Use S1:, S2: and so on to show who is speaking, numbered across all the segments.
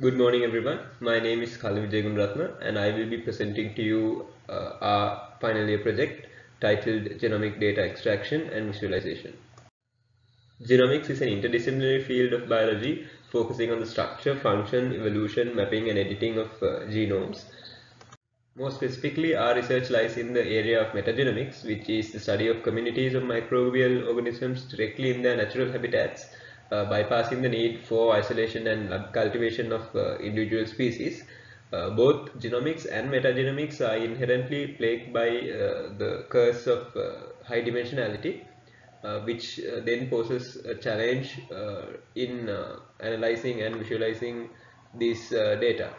S1: Good morning everyone. My name is Kala Wijegunarathna and I will be presenting to you uh, our final year project titled Genomic Data Extraction and Visualization. Genomics is an interdisciplinary field of biology focusing on the structure, function, evolution, mapping and editing of uh, genomes. More specifically, our research lies in the area of metagenomics, which is the study of communities of microbial organisms directly in their natural habitats uh, bypassing the need for isolation and cultivation of uh, individual species. Uh, both genomics and metagenomics are inherently plagued by the curse of high dimensionality, which then poses a challenge in analyzing and visualizing these data.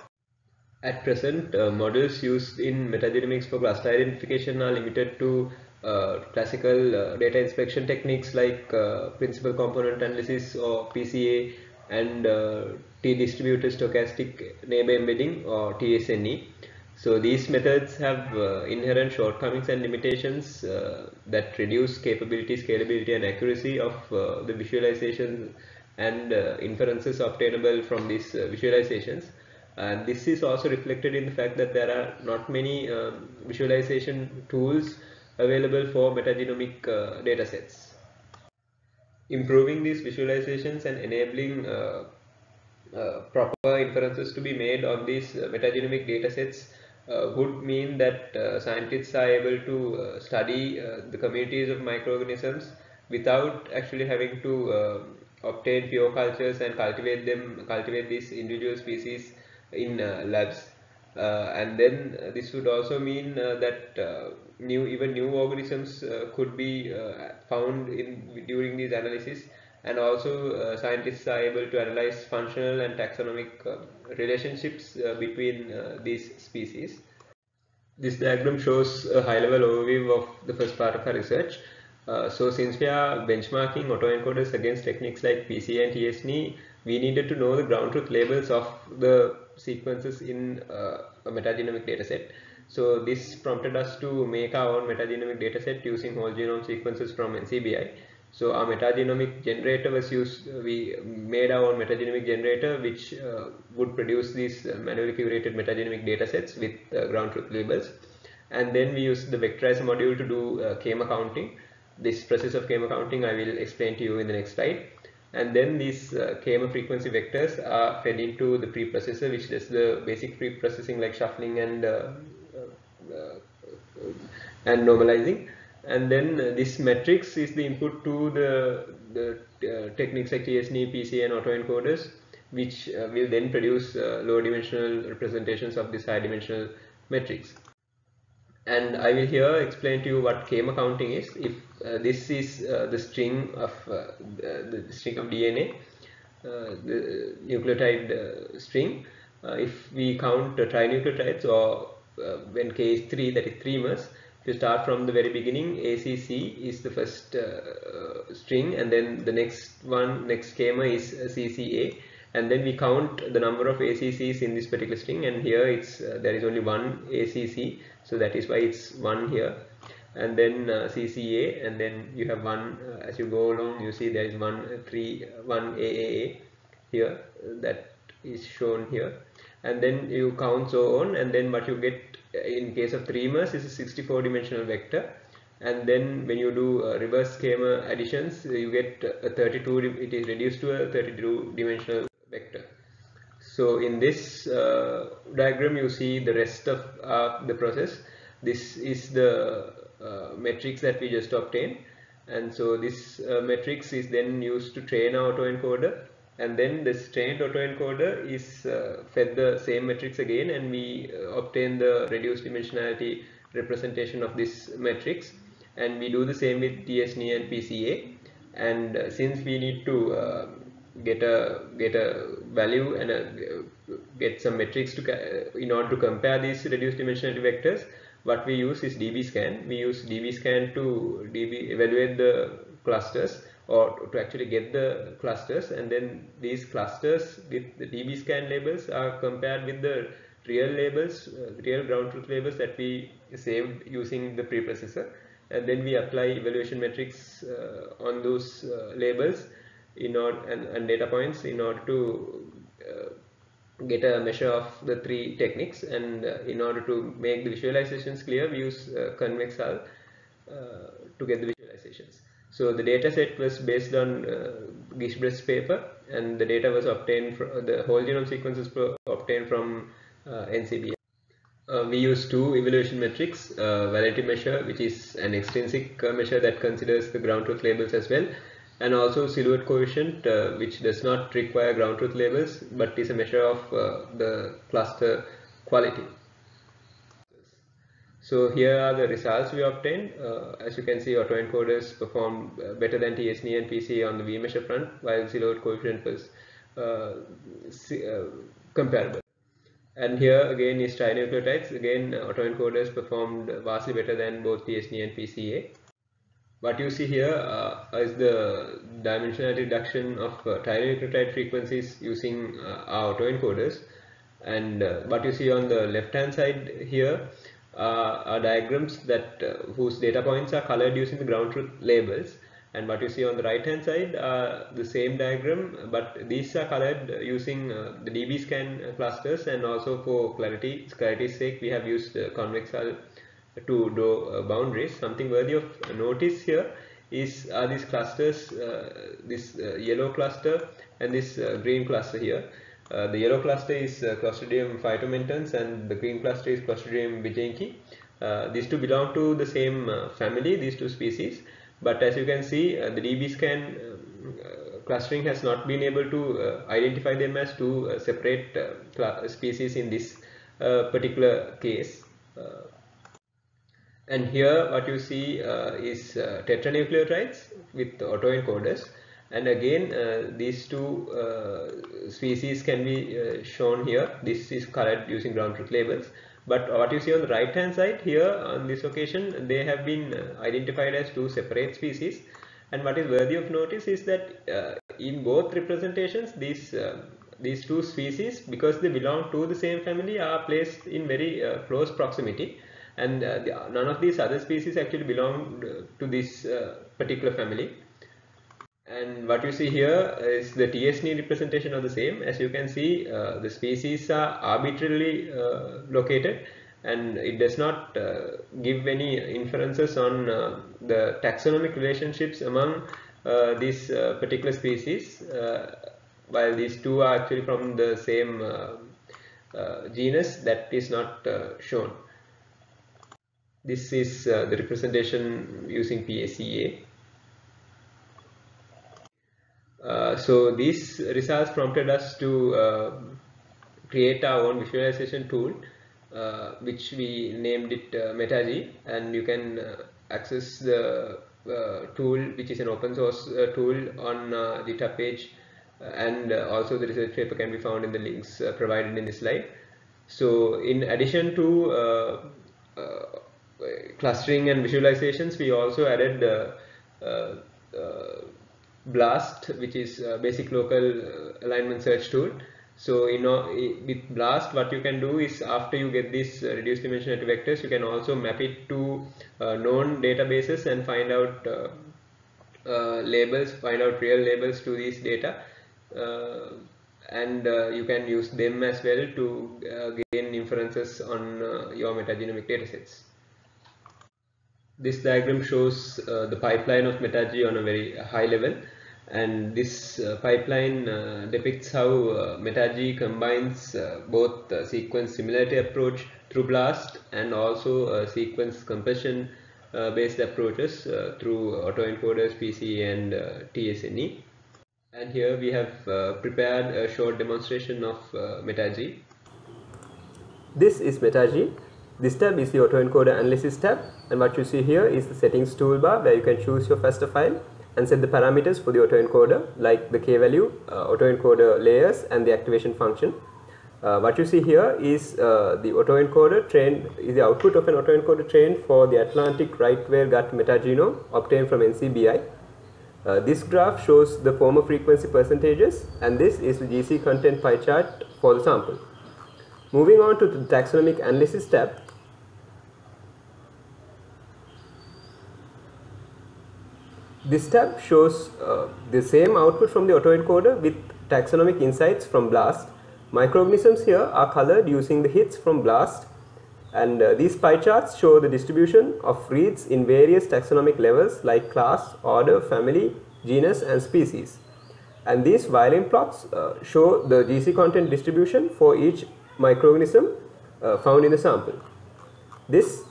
S1: At present, uh, models used in metagenomics for cluster identification are limited to uh, classical uh, data inspection techniques like uh, principal component analysis or PCA and t-distributed stochastic neighbor embedding or TSNE. So these methods have uh, inherent shortcomings and limitations uh, that reduce capability, scalability and accuracy of uh, the visualizations and inferences obtainable from these visualizations. And this is also reflected in the fact that there are not many um, visualization tools available for metagenomic uh, datasets. Improving these visualizations and enabling uh, uh, proper inferences to be made on these uh, metagenomic datasets uh, would mean that uh, scientists are able to study the communities of microorganisms without actually having to obtain pure cultures and cultivate them, cultivate these individual species in labs. Uh, and then uh, this would also mean uh, that new even new organisms could be found in during these analysis and also scientists are able to analyze functional and taxonomic relationships between these species. This diagram shows a high-level overview of the first part of our research. Uh, so since we are benchmarking autoencoders against techniques like PCA and TSNE, we needed to know the ground truth labels of the sequences in a metagenomic dataset. So this prompted us to make our own metagenomic dataset using whole genome sequences from NCBI. So our metagenomic generator was used, we made our own metagenomic generator which uh, would produce these uh, manually curated metagenomic datasets with uh, ground truth labels. And then we used the vectorizer module to do uh, k-mer counting. This process of k-mer counting I will explain to you in the next slide and then these uh, k-mer frequency vectors are fed into the preprocessor which does the basic pre-processing like shuffling and uh, uh, and normalizing. And then uh, this matrix is the input to the, the uh, techniques like TSNE, PCA and autoencoders which uh, will then produce low dimensional representations of this high dimensional matrix and I will here explain to you what k-mer counting is. If uh, this is uh, the string of uh, the, the, string of DNA, uh, the nucleotide uh, string, uh, if we count trinucleotides or when k is 3, that is 3 mers, if you start from the very beginning, ACC is the first string and then the next one, next k-mer is CCA and then we count the number of ACCs in this particular string and here it's there is only one ACC so that is why it's one here. And then uh, CCA and then you have one uh, as you go along you see there is one uh, three one AAA here that is shown here. And then you count so on and then what you get uh, in case of 3 mers is a 64 dimensional vector. And then when you do uh, reverse k-mer additions you get a 32 it is reduced to a 32 dimensional vector. So in this uh, diagram you see the rest of uh, the process. This is the uh, matrix that we just obtained. And so this uh, matrix is then used to train our autoencoder. And then this trained autoencoder is uh, fed the same matrix again. And we uh, obtain the reduced dimensionality representation of this matrix. And we do the same with TSNE and PCA and since we need to get a get a value and a, get some metrics to in order to compare these reduced dimensionality vectors what we use is dbscan we use dbscan to db evaluate the clusters or to actually get the clusters. And then these clusters with the dbscan labels are compared with the real labels uh, real ground truth labels that we saved using the preprocessor. And then we apply evaluation metrics uh, on those uh, labels in order and, and data points in order to uh, get a measure of the three techniques and uh, in order to make the visualizations clear we use uh, ConvexHull uh, to get the visualizations. So the data set was based on uh, Gishbrest's paper and the data was obtained from the whole genome sequences obtained from uh, NCBI. Uh, we use two evaluation metrics, uh, validity measure which is an extrinsic measure that considers the ground truth labels as well and also silhouette coefficient uh, which does not require ground truth labels but is a measure of uh, the cluster quality. So here are the results we obtained. Uh, as you can see autoencoders performed uh, better than TSNE and PCA on the V measure front while silhouette coefficient was uh, uh, comparable. And here again is trinucleotides. Again autoencoders performed vastly better than both TSNE and PCA what you see here uh, is the dimensionality reduction of uh, trinucleotide frequencies using uh, our autoencoders. And uh, what you see on the left hand side here are diagrams that uh, whose data points are colored using the ground truth labels. And what you see on the right hand side are the same diagram but these are colored using uh, the dbScan clusters. And also for clarity clarity's sake we have used uh, ConvexHull to uh, boundaries. Something worthy of notice here is are these clusters, uh, this uh, yellow cluster and this green cluster here. the yellow cluster is Clostridium phytofermentans and the green cluster is Clostridium beijerinckii. these two belong to the same family, these two species. But as you can see, the DBScan um, clustering has not been able to uh, identify them as two uh, separate uh, species in this particular case and here what you see uh, is uh, tetranucleotides with autoencoders. And again uh, these two uh, species can be uh, shown here. This is colored using ground truth labels. But what you see on the right hand side here on this occasion they have been uh, identified as two separate species. And what is worthy of notice is that in both representations these these two species because they belong to the same family are placed in very close proximity and uh, the, none of these other species actually belong to this uh, particular family. And what you see here is the TSNE representation of the same. As you can see uh, the species are arbitrarily uh, located. And it does not uh, give any inferences on uh, the taxonomic relationships among these particular species while these two are actually from the same genus that is not shown this is uh, the representation using PCA. Uh, so these results prompted us to uh, create our own visualization tool uh, which we named it uh, MetaG and you can uh, access the tool which is an open source tool on the GitHub page and also the research paper can be found in the links provided in this slide. So in addition to clustering and visualizations, we also added uh, uh, uh, BLAST, which is basic local alignment search tool. So you know with BLAST what you can do is after you get these uh, reduced dimensionality vectors you can also map it to uh, known databases and find out uh, labels, find out real labels to these data and you can use them as well to gain inferences on your metagenomic datasets. This diagram shows uh, the pipeline of MetaG on a very high level and this uh, pipeline uh, depicts how uh, combines uh, both sequence similarity approach through BLAST and also sequence compression uh, based approaches through autoencoders, PC and TSNE. And here we have prepared a short demonstration of MetaG. This is MetaG this tab is the autoencoder analysis tab and what you see here is the settings toolbar where you can choose your FASTA file and set the parameters for the autoencoder like the k-value, uh, autoencoder layers and the activation function. Uh, what you see here is uh, the autoencoder trained is the output of an autoencoder trained for the Atlantic right whale gut metagenome obtained from NCBI. Uh, this graph shows the 4-mer frequency percentages and this is the GC content pie chart for the sample. Moving on to the taxonomic analysis tab, This tab shows uh, the same output from the autoencoder with taxonomic insights from BLAST Microorganisms here are colored using the hits from BLAST and uh, these pie charts show the distribution of reads in various taxonomic levels like class, order, family, genus and species. And these violin plots uh, show the GC content distribution for each microorganism uh, found in the sample. This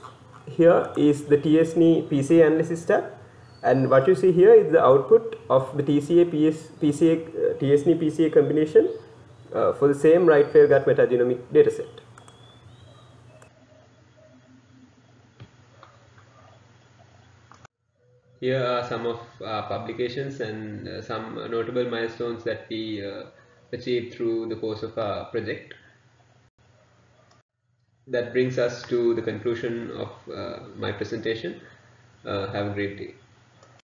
S1: here is the TSNE PCA analysis tab and what you see here is the output of the TCA PS, PCA, uh, TSNE PCA combination uh, for the same right fair gut metagenomic dataset. Here are some of our publications and uh, some notable milestones that we uh, achieved through the course of our project. That brings us to the conclusion of uh, my presentation. Uh, have a great day.